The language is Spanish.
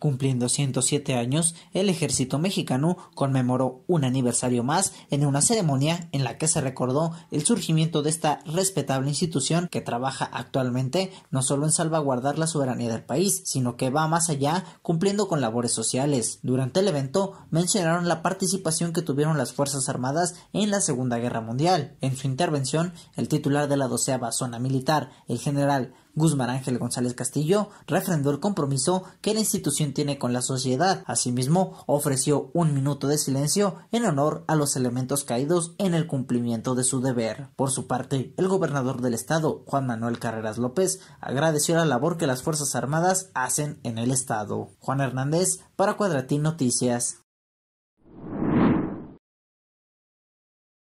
Cumpliendo 107 años, el ejército mexicano conmemoró un aniversario más en una ceremonia en la que se recordó el surgimiento de esta respetable institución que trabaja actualmente no solo en salvaguardar la soberanía del país, sino que va más allá cumpliendo con labores sociales. Durante el evento mencionaron la participación que tuvieron las Fuerzas Armadas en la Segunda Guerra Mundial. En su intervención, el titular de la doceava zona militar, el general Guzmán Ángel González Castillo refrendó el compromiso que la institución tiene con la sociedad. Asimismo, ofreció un minuto de silencio en honor a los elementos caídos en el cumplimiento de su deber. Por su parte, el gobernador del estado, Juan Manuel Carreras López, agradeció la labor que las Fuerzas Armadas hacen en el estado. Juan Hernández, para Cuadratín Noticias.